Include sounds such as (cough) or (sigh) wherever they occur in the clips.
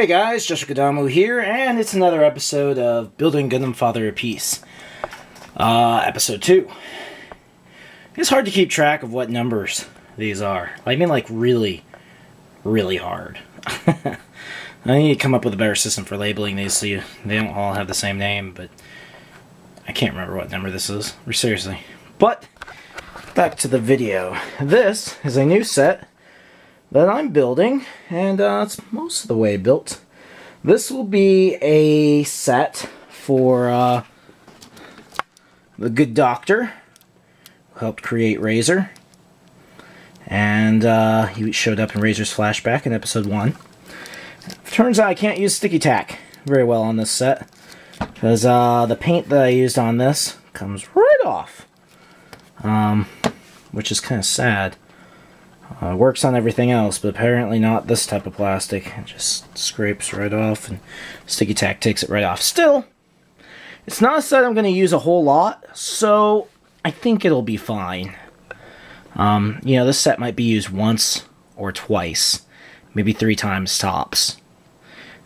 Hey guys, Joshua Kadamu here, and it's another episode of Building Gundam Father of Peace. Uh, episode 2. It's hard to keep track of what numbers these are. I mean, like, really, really hard. (laughs) I need to come up with a better system for labeling these so you, they don't all have the same name, but I can't remember what number this is. Seriously. But, back to the video. This is a new set that I'm building, and uh, it's most of the way built. This will be a set for uh, the good doctor who helped create Razor. And uh, he showed up in Razor's flashback in episode 1. Turns out I can't use sticky tack very well on this set. Because uh, the paint that I used on this comes right off. Um, which is kind of sad. Uh, works on everything else, but apparently not this type of plastic. It just scrapes right off, and sticky tack takes it right off. Still, it's not a set I'm going to use a whole lot, so I think it'll be fine. Um, you know, this set might be used once or twice, maybe three times tops.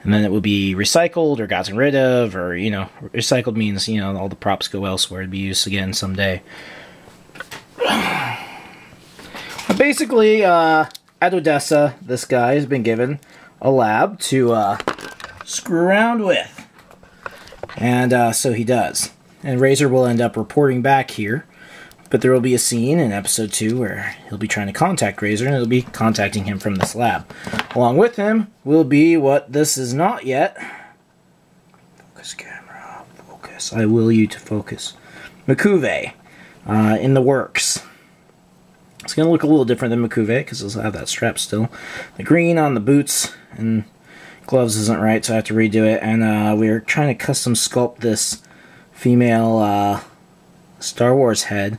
And then it will be recycled or gotten rid of, or, you know, recycled means, you know, all the props go elsewhere to be used again someday. Basically, uh, at Odessa, this guy has been given a lab to uh, screw around with. And uh, so he does. And Razor will end up reporting back here. But there will be a scene in episode 2 where he'll be trying to contact Razor and he'll be contacting him from this lab. Along with him will be what this is not yet. Focus camera, focus. I will you to focus. M'Quve uh, in the works. It's going to look a little different than M'Quve because it'll have that strap still. The green on the boots and gloves isn't right, so I have to redo it. And uh, we're trying to custom sculpt this female uh, Star Wars head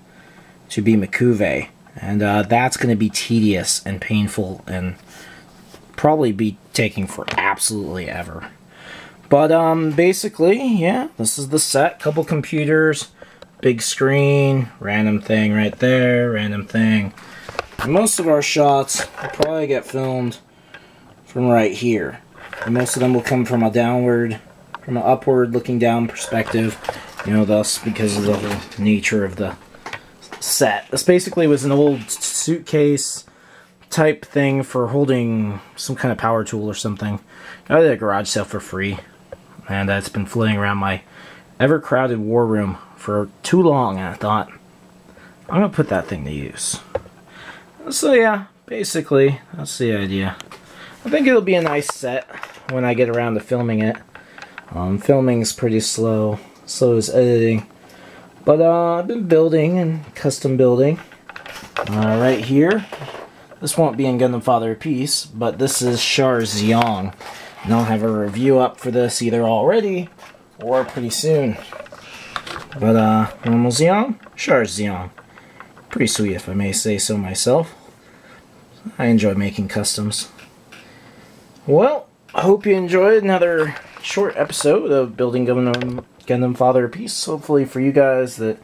to be M'Quve. And uh, that's going to be tedious and painful and probably be taking for absolutely ever. But um, basically, yeah, this is the set. Couple computers, big screen, random thing right there, random thing. Most of our shots will probably get filmed from right here. And most of them will come from a downward, from an upward looking down perspective. You know, thus because of the whole nature of the set. This basically was an old suitcase type thing for holding some kind of power tool or something. I did a garage sale for free. And it's been floating around my ever crowded war room for too long, and I thought, I'm going to put that thing to use. So yeah, basically, that's the idea. I think it'll be a nice set when I get around to filming it. Um, filming's pretty slow, so is editing. But uh, I've been building and custom building. Uh, right here, this won't be in Gundam Father Peace, but this is Char Xiong. And I'll have a review up for this either already or pretty soon. But uh, normal Xiong, Char Xiong. Pretty sweet if I may say so myself. I enjoy making customs. Well, I hope you enjoyed another short episode of Building Gundam, Gundam Father Peace. Hopefully for you guys that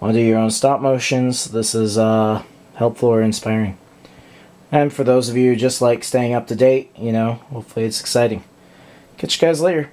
want to do your own stop motions, this is uh, helpful or inspiring. And for those of you just like staying up to date, you know, hopefully it's exciting. Catch you guys later.